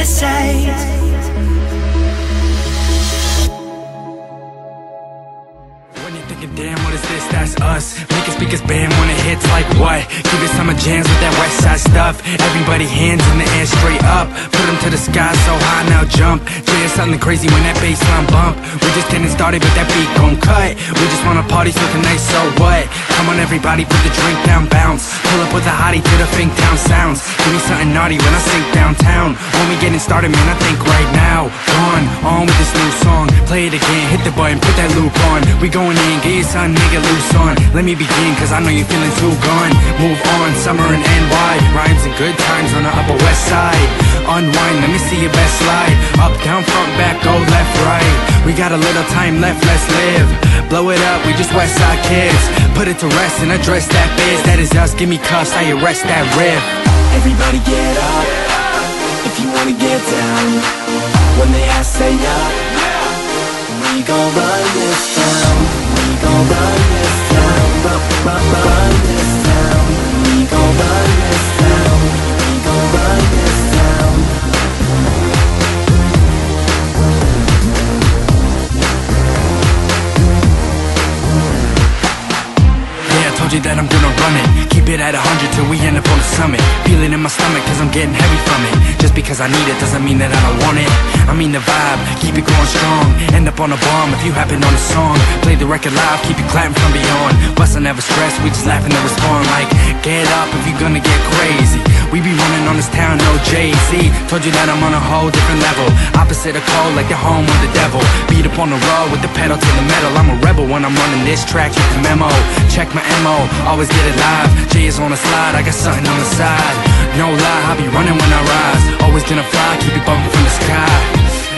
of your That's us. Making speakers bam when it hits like what? Give it summer jams with that west side stuff. Everybody hands in the air straight up. Put them to the sky so high now jump. Jay something crazy when that bass line bump. We just getting started, but that beat gon' cut. We just wanna party so tonight, so what? Come on, everybody, put the drink down, bounce. Pull up with a hottie to the Fink Town sounds. Give me something naughty when I sink downtown. When we getting started, man, I think right now. Gone, on with this new song. Play it again, hit the button, put that loop on. We going in, get your son, nigga, loose on. Let me begin, cause I know you're feeling too gone. Move on, summer in NY. Rhymes and good times on the upper west side. Unwind, let me see your best slide. Up, down, front, back, go left, right. We got a little time left, let's live. Blow it up, we just west side kids. Put it to rest and address that biz. That is us, give me cuffs, I arrest that riff. Everybody get up if you wanna get down. When they ask, say up. We gon' run this town. We gon' run this town. Run, run, run this town. We gon' run this town. We gon' run this town. Yeah, I told you that I'm gonna run it. Keep it at 100 till we end up on the summit my stomach cause I'm getting heavy from it. Just because I need it doesn't mean that I don't want it. I mean the vibe, keep it going strong. End up on a bomb if you happen on a song. Play the record live, keep it clapping from beyond. Bustin' never stress, we just laughing to respond. Like, get up if you're gonna get crazy. We be running on this town, no Jay-Z. Told you that I'm on a whole different level. Opposite of cold, like the home of the devil. Beat up on the road with the pedal to the metal. I'm when I'm running this track, check the memo. Check my MO, always get it live. Jay is on the slide, I got something on the side. No lie, I be running when I rise. Always gonna fly, keep it bumping from the sky.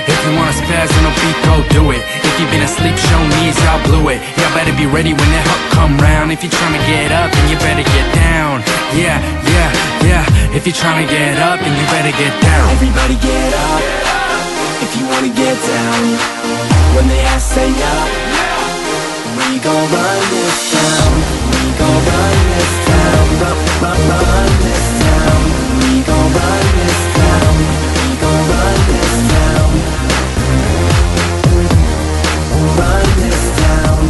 If you wanna spaz on a beat, go do it. If you been asleep, show knees, y'all blew it. Y'all better be ready when that hook come round. If you tryna get up, then you better get down. Yeah, yeah, yeah. If you tryna get up, then you better get down. Everybody get up If you wanna get down. When they ask, say up gon' run this town We gon' run this town Run, run, run this town We gon' run this town We gon' run this town Run this town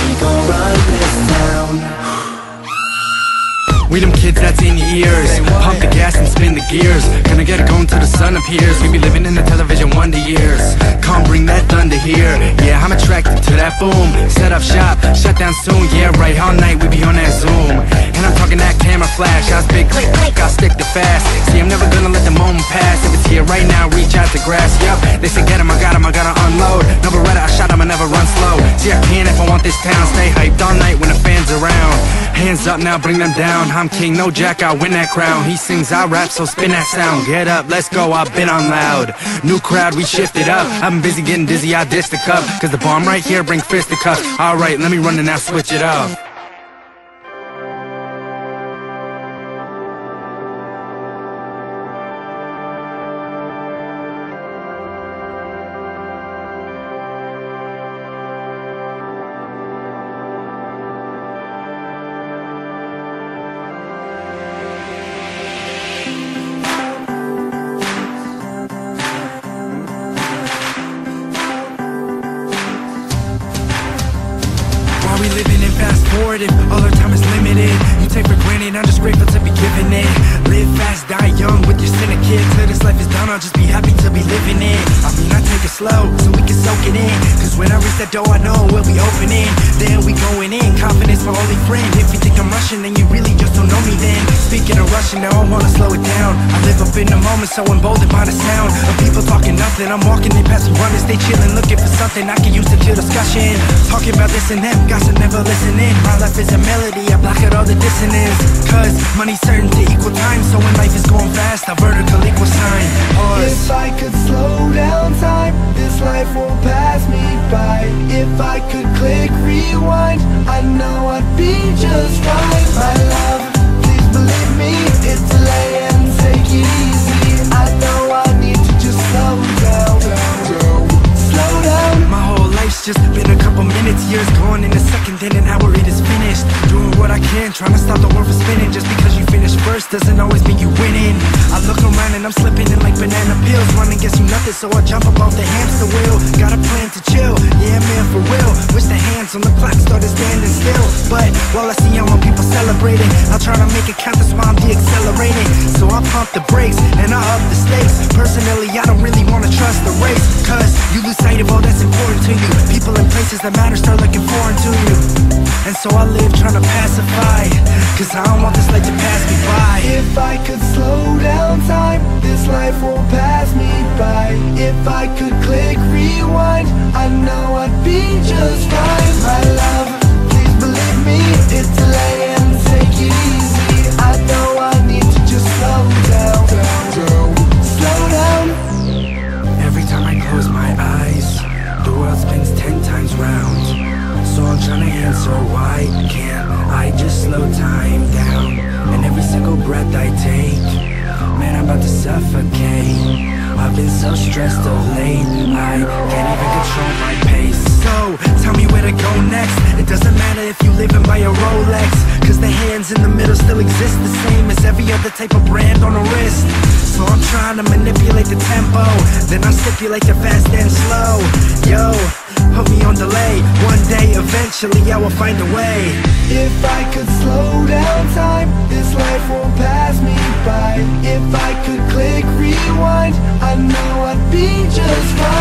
We gon' run this town We them kids that's in your ears. Pump the gas and spin the gears. Gonna get it going till the sun appears. We be living in the television wonder years. Come bring that thunder here boom Set up shop, shut down soon. Yeah, right, all night we be on that Zoom. And I'm talking that camera flash. Eyes big, click, click, I stick to fast. See, I'm never gonna let the moment pass. If it's here right now, reach out to grass Yup, they say get him, I got him, I gotta unload. No Beretta, I shot him, I never run slow. See, I can if I want this town. Stay hyped all night when the fans around Hands up now, bring them down. I'm king, no jack, I win that crown. He sings, I rap, so spin that sound. Get up, let's go, I've been on loud. New crowd, we shifted up. I'm busy getting dizzy, I dissed the cup. Cause the bomb right here bring fisticuffs Alright, let me run and now switch it up fast forward if all our time is limited? You take for granted, I'm just grateful to be given it. Live fast, die young with your cynic kid. Till this life is done, I'll just be happy to be living it. I mean, I take it slow so we can soak it in. Cause when I reach that door, I know we'll be opening. Then we going in, confidence my only friend. If you think I'm rushing, then you rushing, now I wanna slow it down. I live up in the moment, so emboldened by the sound of people talking nothing. I'm walking in past me runners, they chilling, looking for something I can use to kill discussion. Talking about this and that, gossip never listening. My life is a melody, I block out all the dissonance. Cause money's certain to equal time, so when life is going fast, I vertical equal sign. Pause. If I could slow down time, this life won't pass me by. If I could click rewind, I know I'd be just fine. My love, just slow down, slow down. My whole life's just been a couple minutes, years gone in a second, then an hour it is finished. Doing what I can, trying to stop the world from spinning. Just because you finish first doesn't always mean you winning. I look around and I'm slipping in like banana peels. Running gets you nothing, so I jump up off the hamster wheel. Got a plan to chill, yeah man for real. Wish the hands on the clock started standing still. But while I see celebrating, I'll try to make it count, that's why I'm de-accelerating. So I pump the brakes and I up the stakes. Personally, I don't really wanna trust the race. Cause you lose sight of all that's important to you. People and places that matter start looking foreign to you. And so I live trying to pacify. Cause I don't want this life to pass me by. If I could slow down time, this life won't pass me by. If I could click rewind, I know I'd be just fine. My love, please believe me, it's delay answer why can't I just slow time down? And every single breath I take, man, I'm about to suffocate. I've been so stressed of late, I can't even control my pace. So, tell me where to go next. It doesn't matter if you living by a Rolex, cause the hands in the middle still exist the same as every other type of brand on a wrist. So I'm trying to manipulate the tempo, then I stipulate the fast and slow. Yo, put me on delay. One day, eventually I will find a way. If I could slow down time, this life won't pass me by. If I could click rewind, I know I'd be just fine